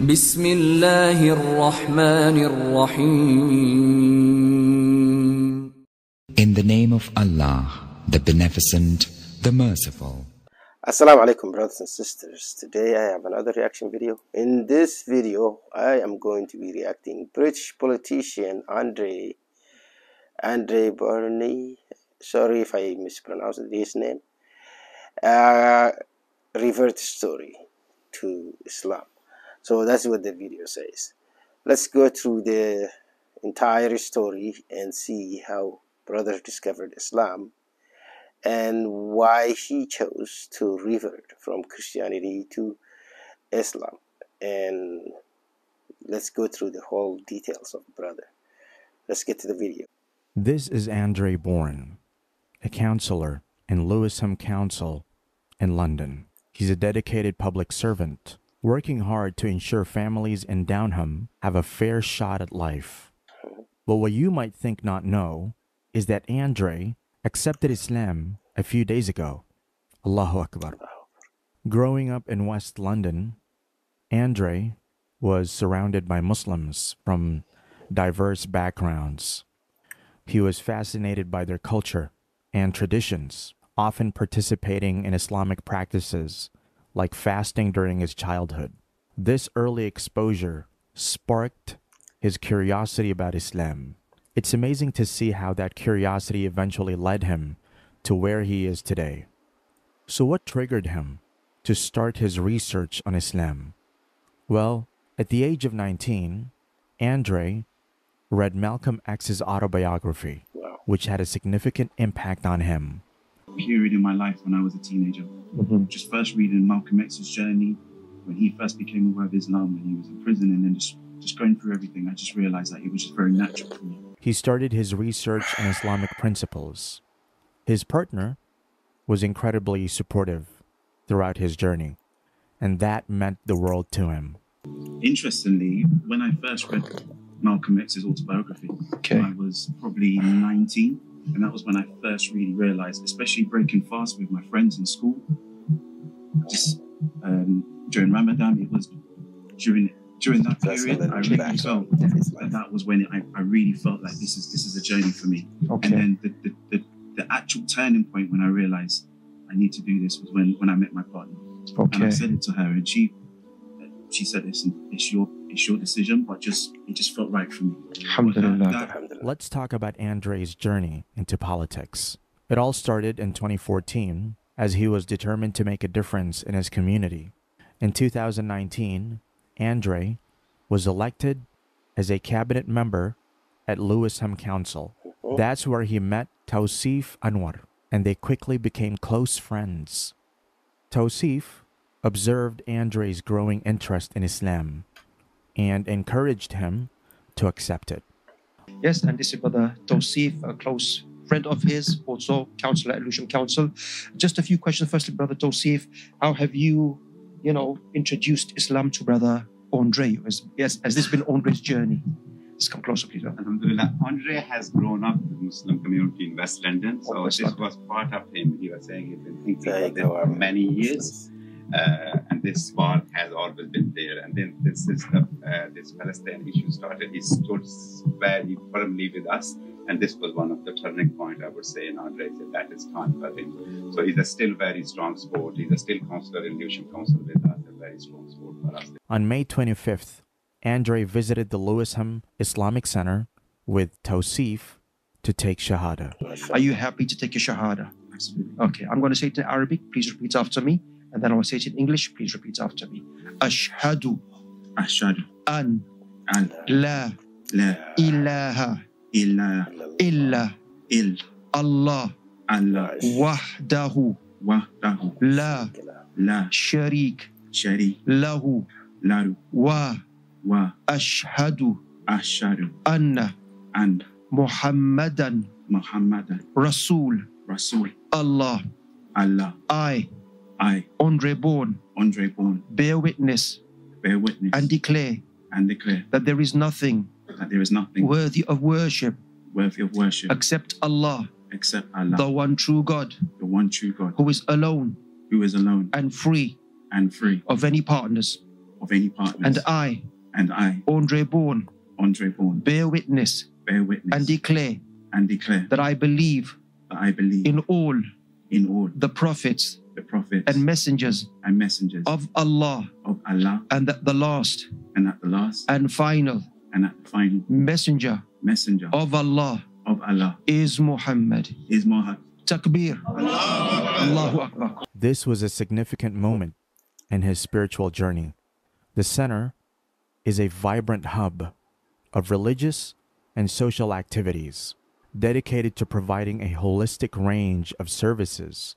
بسم الله الرحمن الرحيم In the name of Allah, the Beneficent, the Merciful. Assalamu alaikum brothers and sisters. Today I have another reaction video. In this video I am going to be reacting British politician Andre Andre Burney. Sorry if I mispronounced his name. Uh, revert story to Islam. So that's what the video says. Let's go through the entire story and see how brother discovered Islam and why he chose to revert from Christianity to Islam. And let's go through the whole details of brother. Let's get to the video. This is Andre Bourne, a counselor in Lewisham Council in London. He's a dedicated public servant, working hard to ensure families in Downham have a fair shot at life. But what you might think not know is that Andre accepted Islam a few days ago. Allahu Akbar. Growing up in West London, Andre was surrounded by Muslims from diverse backgrounds. He was fascinated by their culture and traditions, often participating in Islamic practices like fasting during his childhood. This early exposure sparked his curiosity about Islam. It's amazing to see how that curiosity eventually led him to where he is today. So, what triggered him to start his research on Islam? Well, at the age of 19, Andre read Malcolm X's autobiography, which had a significant impact on him. Period in my life when I was a teenager. Mm-hmm. Just first reading Malcolm X's journey when he first became aware of Islam when he was in prison, and then just just going through everything, I just realized that it was just very natural for me. He started his research on Islamic principles. His partner was incredibly supportive throughout his journey, and that meant the world to him. Interestingly, when I first read Malcolm X's autobiography, Okay. I was probably 19, and that was when I first really realized, especially breaking fast with my friends in school. Just um, during Ramadan, it was during during that That's period, I really back felt that that was when I, I really felt like this is this is a journey for me. Okay. And then the, the, the, the actual turning point when I realized I need to do this was when, when I met my partner. And I said it to her, and she she said, "Listen, it's your it's your decision, but just it just felt right for me." Alhamdulillah. That- that- Alhamdulillah. Let's talk about Andre's journey into politics. It all started in 2014 as he was determined to make a difference in his community. In 2019, Andre was elected as a cabinet member at Lewisham Council. Oh. That's where he met Tausif Anwar, and they quickly became close friends. Tausif observed Andre's growing interest in Islam and encouraged him to accept it. Yes, and this is Brother Tausif, a close friend of his, also counselor at Lewisham Council. Just a few questions. Firstly, Brother Tausif, how have you, you know, introduced Islam to Brother Andre? Has, yes, has this been Andre's journey? Let's come closer, please. Alhamdulillah, Andre has grown up in the Muslim community in West London, so Oh, West this London. was part of him. He was saying he's been thinking There about it for many years, uh, and this spark has always been there. And then this is the uh, this Palestine issue started. He stood very firmly with us, and this was one of the turning point. I would say in Andre said that is time for him. So he's a still very strong sport. He's a still counselor in Lewisham Council with us, a very strong sport for us. On May 25th, Andre visited the Lewisham Islamic Center with Tausif to take Shahada. Are you happy to take your Shahada? Okay, I'm going to say it in Arabic. Please repeat after me. And then I will say it in English. Please repeat after me. Ashhadu Ashhadu an an la la ilaha ilaha illa illa Allah Allah wahdahu wahdahu la la sharik sharika lahu lahu wa wa ashhadu ashhadu anna an Muhammadan Muhammadan Rasul Rasul Allah. Allah. I, I, Andre Bourne, Andre Bourne, bear witness bear witness and declare and declare that there is nothing that there is nothing worthy of worship worthy of worship except Allah, except Allah, the one true God, the one true God, who is alone who is alone and free and free of any partners. of any partners. and I, and I, Andre Bourne, Andre Bourne, bear witness bear witness and declare and declare that I believe that I believe in all in all the prophets the prophets and messengers and messengers of Allah, of Allah, and that the last and at the last and final and at the final messenger messenger of Allah of Allah is Muhammad. is Muhammad. Takbir. Allahu Akbar. This was a significant moment in his spiritual journey. The center is a vibrant hub of religious and social activities dedicated to providing a holistic range of services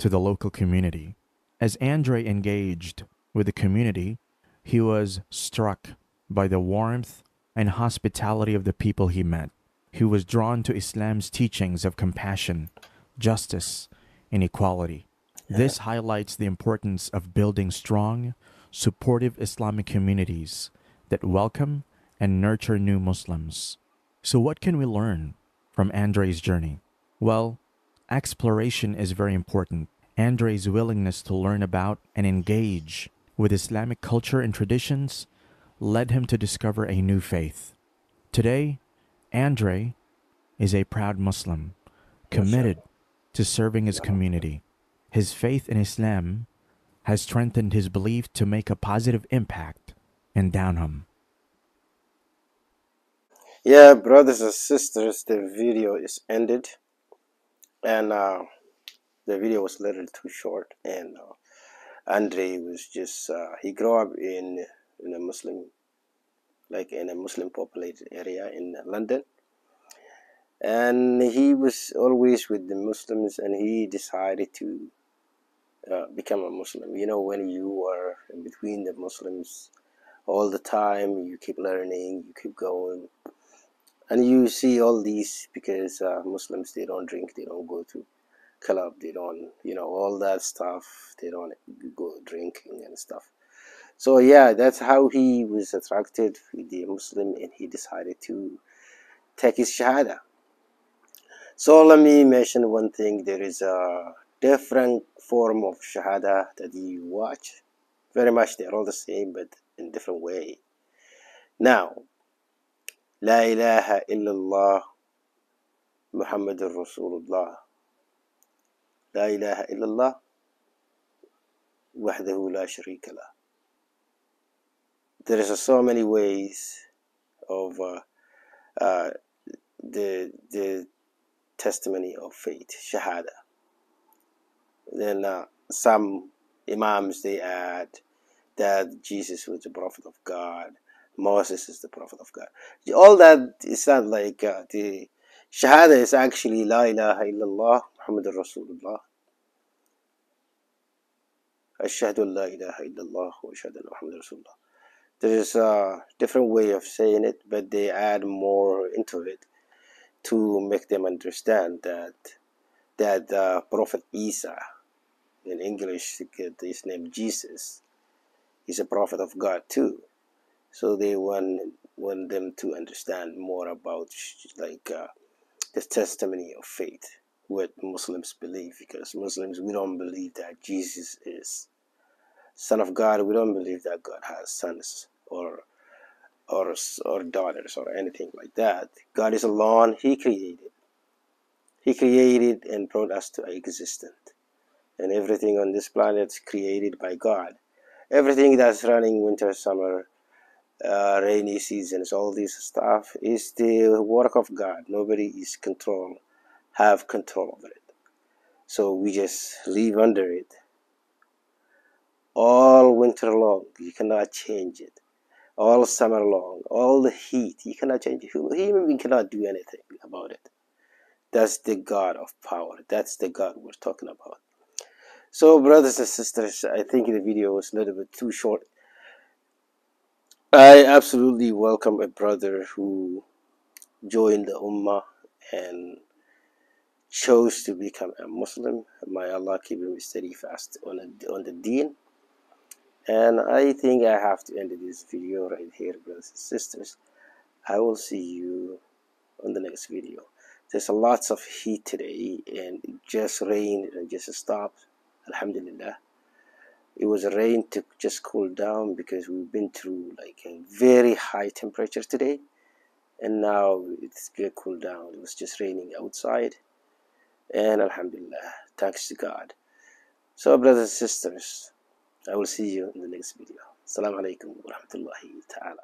to the local community. As Andre engaged with the community, he was struck by the warmth and hospitality of the people he met. He was drawn to Islam's teachings of compassion, justice, and equality. This highlights the importance of building strong, supportive Islamic communities that welcome and nurture new Muslims. So, what can we learn from Andre's journey? Well, exploration is very important. Andre's willingness to learn about and engage with Islamic culture and traditions led him to discover a new faith. Today, Andre is a proud Muslim, committed to serving his community. His faith in Islam has strengthened his belief to make a positive impact in Downham. Yeah, brothers and sisters, the video is ended, and uh, the video was a little too short. And uh, Andre was just uh, he grew up in in a Muslim, like in a Muslim populated area in London, and he was always with the Muslims, and he decided to uh, become a Muslim. You know, when you are in between the Muslims all the time, you keep learning, you keep going and you see all these because uh, Muslims they don't drink, they don't go to club, they don't, you know, all that stuff. They don't go drinking and stuff. So yeah, that's how he was attracted with the Muslim, and he decided to take his shahada. So let me mention one thing: there is a different form of shahada that you watch. Very much, they're all the same, but in different way. Now, لا إله إلا الله محمد رسول الله لا إله إلا الله وحده لا شريك له there is so many ways of uh, uh, the the testimony of faith shahada then uh, some imams they add that Jesus was the prophet of God Moses is the prophet of God. All that is not like uh, the Shahada is actually La ilaha illallah Muhammadur Rasulullah. Ashhadu la ilaha illallah wa ashhadu Muhammadur Rasulullah. There's a different way of saying it, but they add more into it to make them understand that that uh, Prophet Isa, in English, his name Jesus, is a prophet of God too so they want want them to understand more about like uh, the testimony of faith what muslims believe because muslims we don't believe that jesus is son of god. We don't believe that god has sons or or or daughters or anything like that. God is alone he created. He created and brought us to existence. And everything on this planet is created by god. Everything that's running winter summer uh, rainy seasons, all this stuff is the work of God. Nobody is control, have control over it. So we just live under it all winter long. You cannot change it. All summer long, all the heat, you cannot change it. Human being cannot do anything about it. That's the God of power. That's the God we're talking about. So, brothers and sisters, I think the video was a little bit too short. I absolutely welcome a brother who joined the Ummah and chose to become a Muslim. May Allah keep him steadfast on, a, on the deen. And I think I have to end this video right here, brothers and sisters. I will see you on the next video. There's a lots of heat today and it just rained and just stopped. Alhamdulillah. It was rain to just cool down because we've been through like a very high temperature today and now it's get cooled down. It was just raining outside and alhamdulillah thanks to god. So brothers and sisters i will see you in the next video. Assalamu alaikum wa rahmatullahi ta'ala